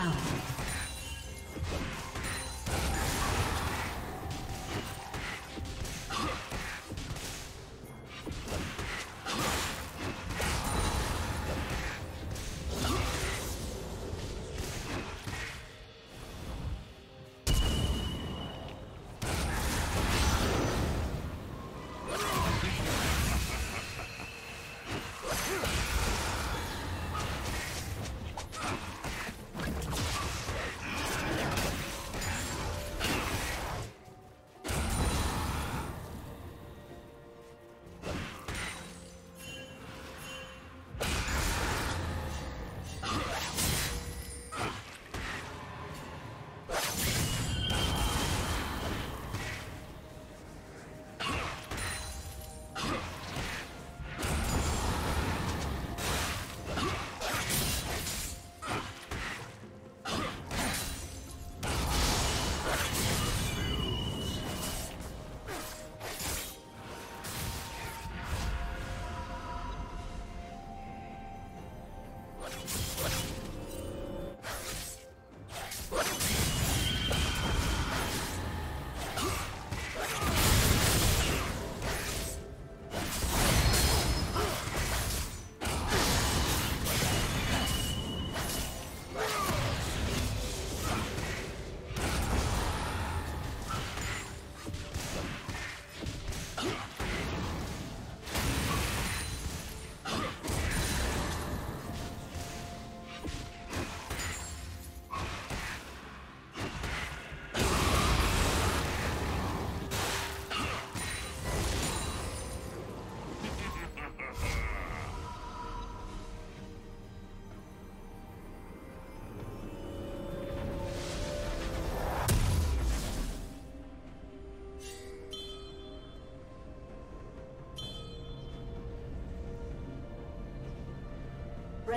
Down.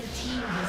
Red team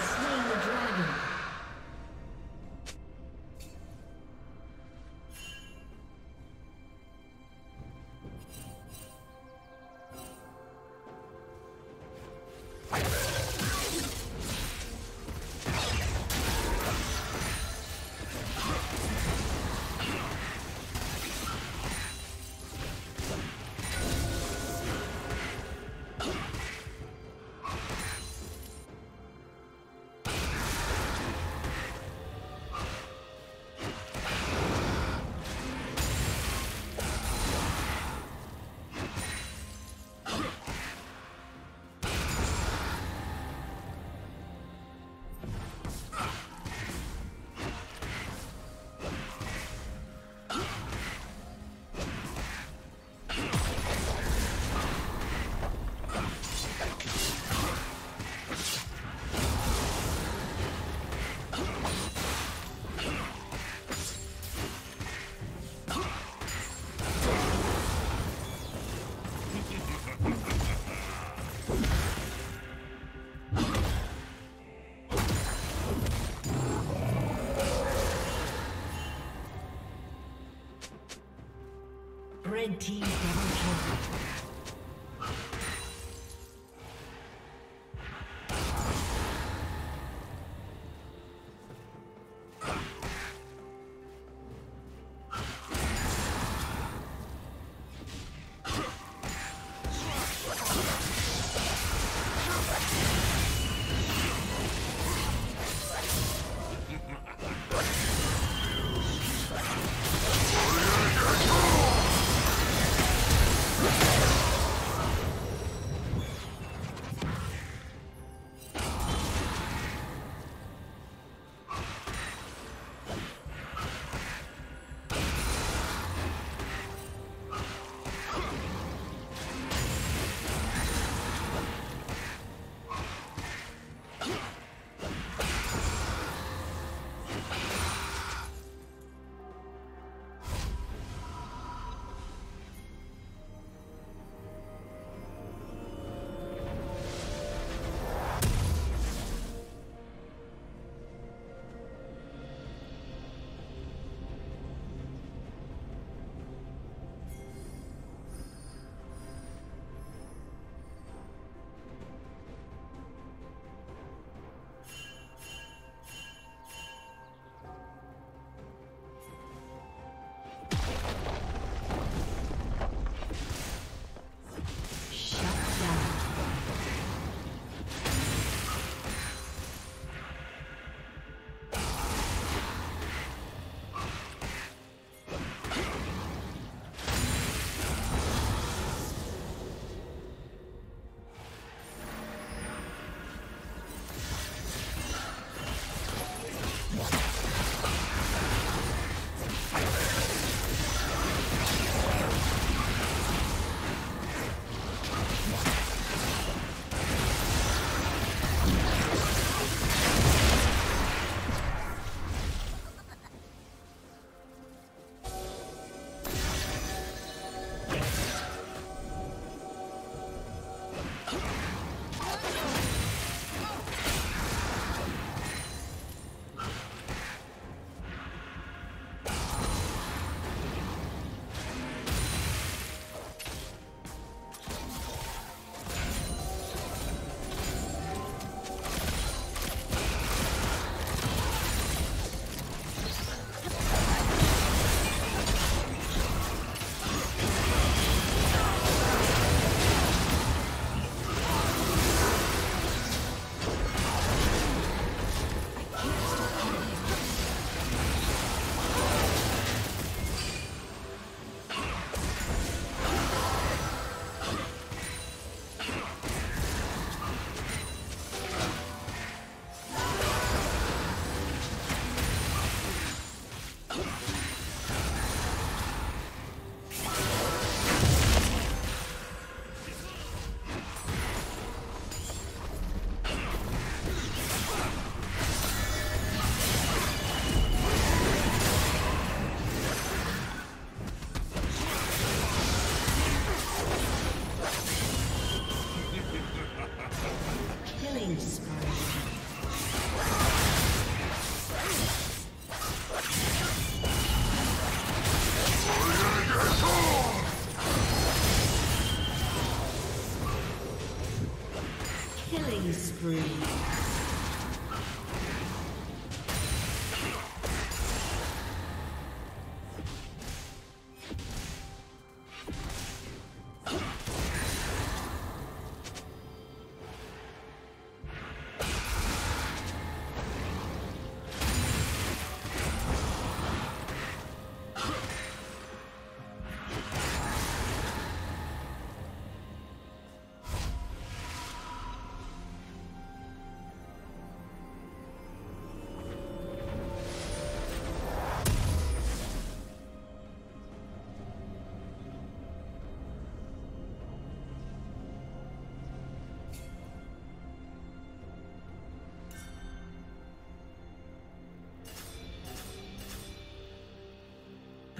team double kill.